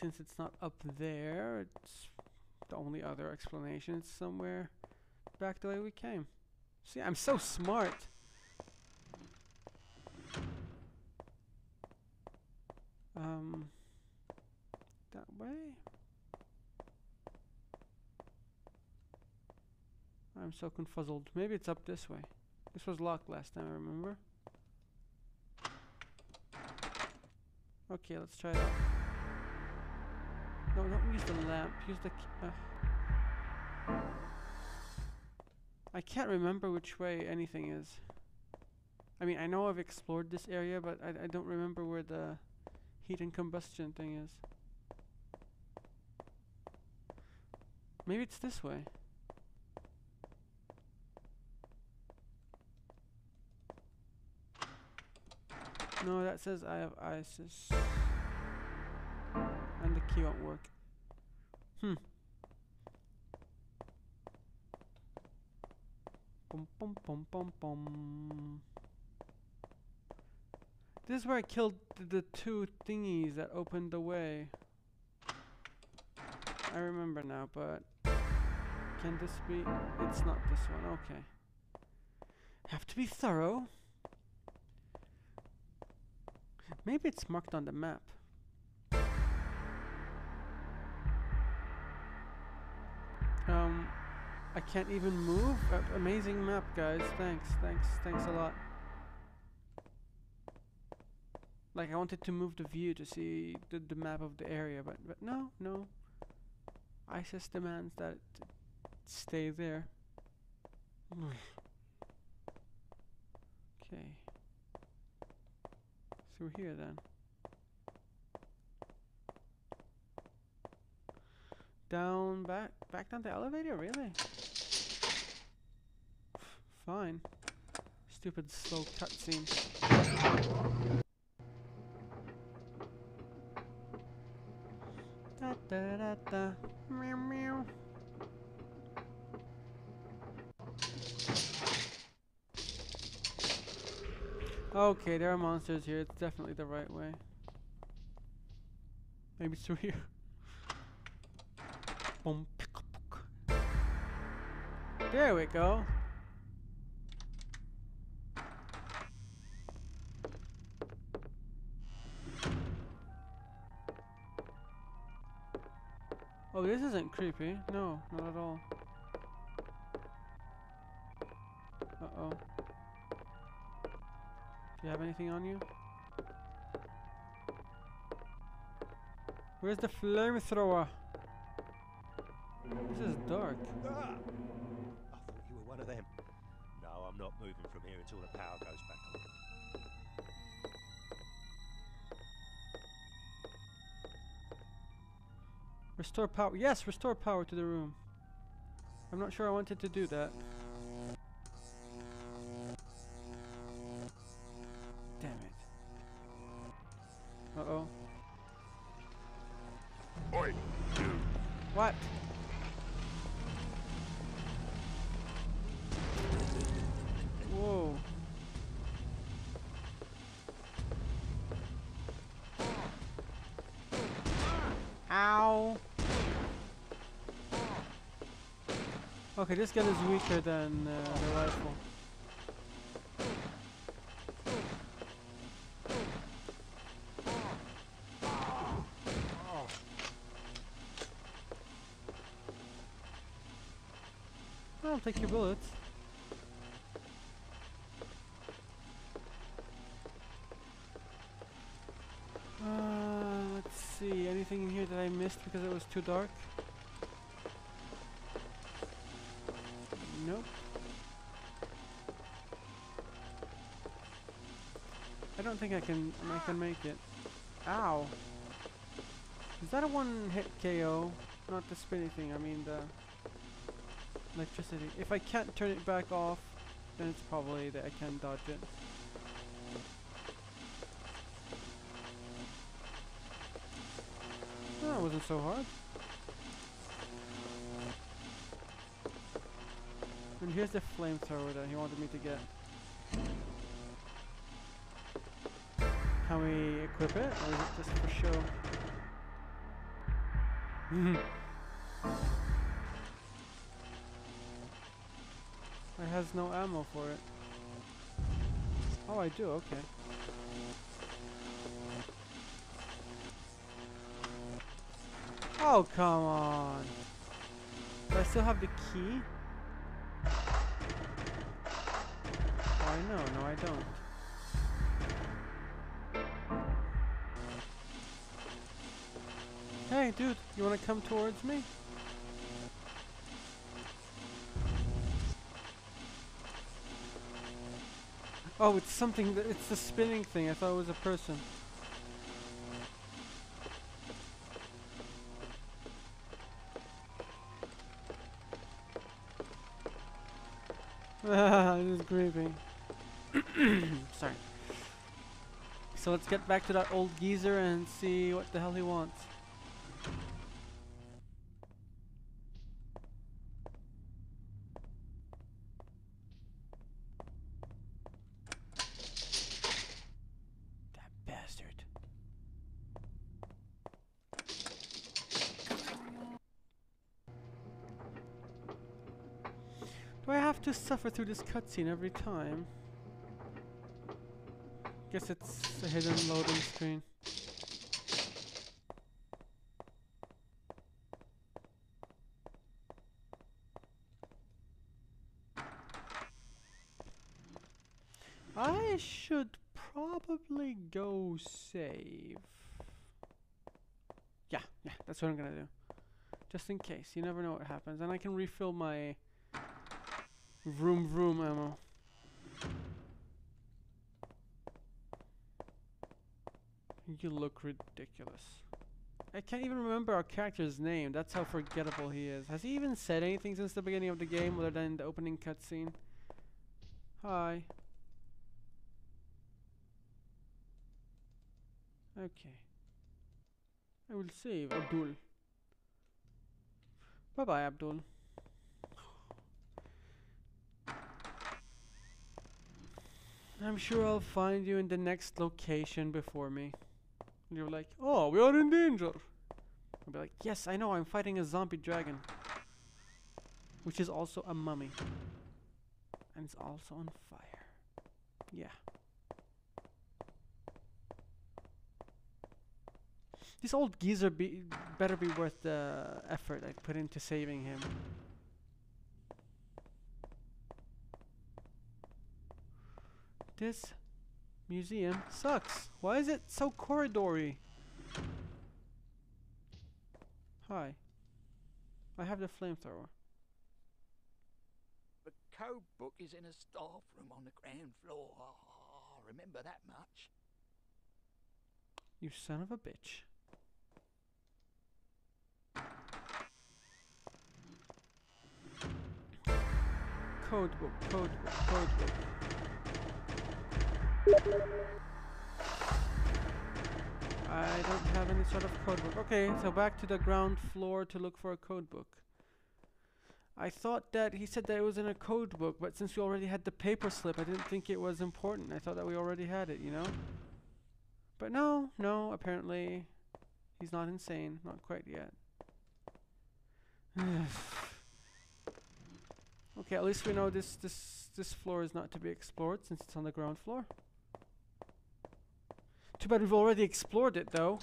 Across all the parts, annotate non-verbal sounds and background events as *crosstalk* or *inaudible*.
since it's not up there, it's the only other explanation. It's somewhere back the way we came. See, I'm so smart. Um, that way? I'm so confuzzled. Maybe it's up this way. This was locked last time, I remember. Okay, let's try that. No, don't use the lamp. Use the. Uh. I can't remember which way anything is. I mean, I know I've explored this area, but I, I don't remember where the heat and combustion thing is. Maybe it's this way. No, that says I have ISIS. Key won't work. Hmm. Bum bum bum bum bum. This is where I killed th the two thingies that opened the way. I remember now, but can this be? It's not this one. Okay. Have to be thorough. Maybe it's marked on the map. Um, I can't even move? Uh, amazing map, guys. Thanks, thanks, thanks a lot. Like, I wanted to move the view to see the, the map of the area, but, but no, no. ISIS demands that it stay there. *sighs* okay. Through here then. Down, back, back down the elevator, really? Fine. Stupid slow cutscene. Da da da da. Meow meow. Okay, there are monsters here. It's definitely the right way. Maybe through *laughs* here. Boom, pick. There we go. Oh, this isn't creepy. No, not at all. Uh-oh. Do you have anything on you? Where's the flamethrower? This is dark. Ah! I thought you were one of them. No, I'm not moving from here until the power goes back on. Restore power. Yes, restore power to the room. I'm not sure I wanted to do that. Okay, this gun is weaker than uh, the rifle. I'll take your bullets. Uh, let's see, anything in here that I missed because it was too dark? Nope. I don't think I can I can make it. Ow. Is that a one hit KO? Not the spinny thing, I mean the electricity. If I can't turn it back off, then it's probably that I can dodge it. That wasn't so hard. And here's the flamethrower that he wanted me to get. Can we equip it, or is it just for show? *laughs* it has no ammo for it. Oh, I do, okay. Oh, come on. Do I still have the key? I know. No, I don't. Hey, dude, you wanna come towards me? Oh, it's something that it's the spinning thing. I thought it was a person. *laughs* this is creepy. *clears throat* Sorry. So let's get back to that old geezer and see what the hell he wants. That bastard. Do I have to suffer through this cutscene every time? Guess it's a hidden loading screen. I should probably go save. Yeah, yeah, that's what I'm gonna do. Just in case, you never know what happens. And I can refill my room room ammo. You look ridiculous. I can't even remember our character's name. That's how forgettable he is. Has he even said anything since the beginning of the game other than the opening cutscene? Hi. Okay. I will save Abdul. Bye bye, Abdul. I'm sure I'll find you in the next location before me. You're like, oh, we are in danger. I'll be like, yes, I know, I'm fighting a zombie dragon. Which is also a mummy. And it's also on fire. Yeah. This old geezer be better be worth the effort I put into saving him. This museum sucks. Why is it so corridory? Hi. I have the flamethrower. The code book is in a staff room on the ground floor. Ah, remember that much. You son of a bitch. Code book, code book, code book. I don't have any sort of code book. Okay, so back to the ground floor to look for a code book. I thought that he said that it was in a code book, but since we already had the paper slip, I didn't think it was important. I thought that we already had it, you know? But no, no, apparently he's not insane. Not quite yet. *sighs* okay, at least we know this this this floor is not to be explored since it's on the ground floor. Too bad we've already explored it though.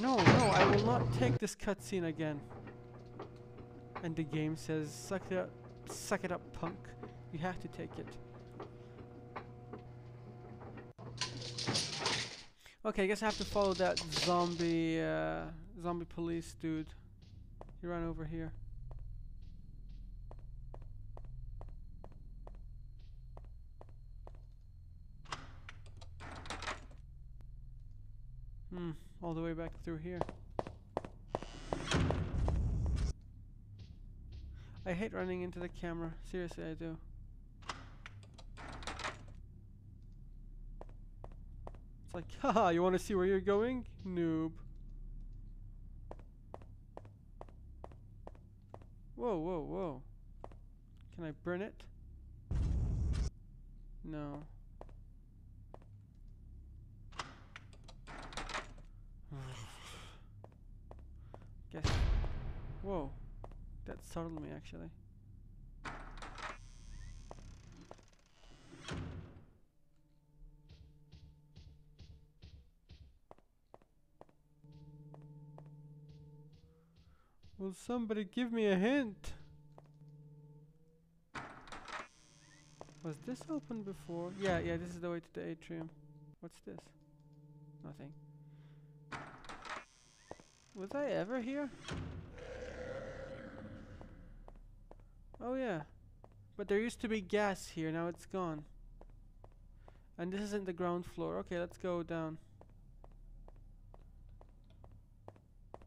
no, no, I will not take this cutscene again. And the game says, suck it up, suck it up, punk. You have to take it. Okay, I guess I have to follow that zombie, uh, zombie police dude. He ran over here. Hmm, all the way back through here. I hate running into the camera. Seriously, I do. It's like, *laughs* haha, you want to see where you're going? Noob. Whoa, whoa, whoa. Can I burn it? Whoa. That startled me actually. Will somebody give me a hint? Was this open before? Yeah, yeah, this is the way to the atrium. What's this? Nothing. Was I ever here? Oh yeah. But there used to be gas here, now it's gone. And this isn't the ground floor. Okay, let's go down.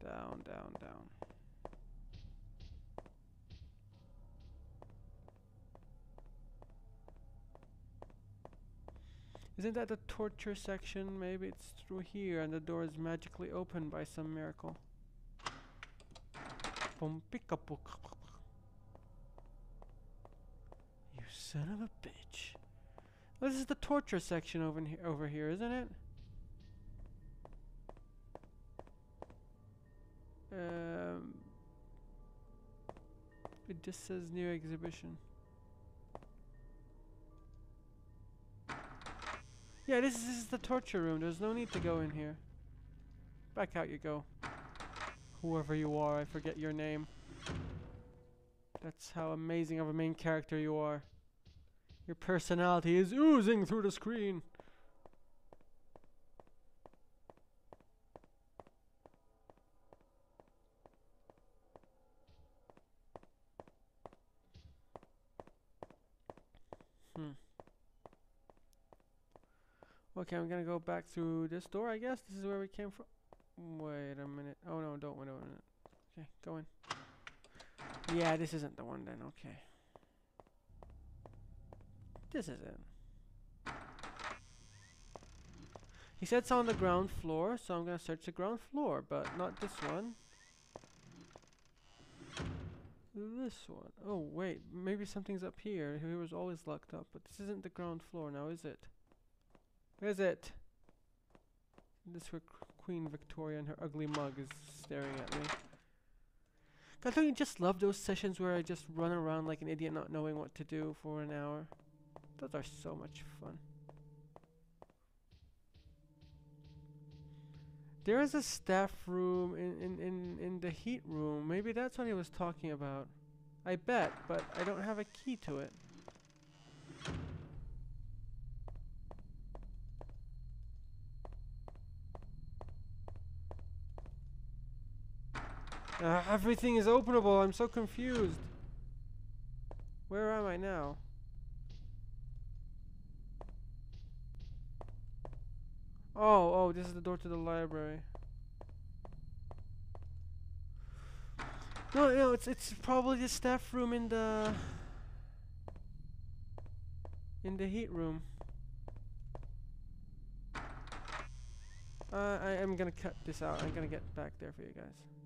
Down, down, down. Isn't that the torture section? Maybe it's through here and the door is magically opened by some miracle. You son of a bitch. This is the torture section over here, over here, isn't it? Um, it just says new exhibition. Yeah, this is, this is the torture room. There's no need to go in here. Back out you go. Whoever you are, I forget your name. That's how amazing of a main character you are. Your personality is oozing through the screen. Hmm. Okay, I'm gonna go back through this door, I guess. This is where we came from. Wait a minute. Oh no, don't wait a minute. Okay, go in. Yeah, this isn't the one then, okay. This is it. He said it's on the ground floor, so I'm gonna search the ground floor, but not this one. This one. Oh wait, maybe something's up here. He was always locked up, but this isn't the ground floor now, is it? Where is it? This where Queen Victoria and her ugly mug is staring at me. God, don't you just love those sessions where I just run around like an idiot not knowing what to do for an hour? Those are so much fun. There is a staff room in, in, in, in the heat room. Maybe that's what he was talking about. I bet, but I don't have a key to it. Uh, everything is openable. I'm so confused. Where am I now? Oh, oh, this is the door to the library. No, no, it's it's probably the staff room in the in the heat room. Uh, I am gonna cut this out. I'm gonna get back there for you guys.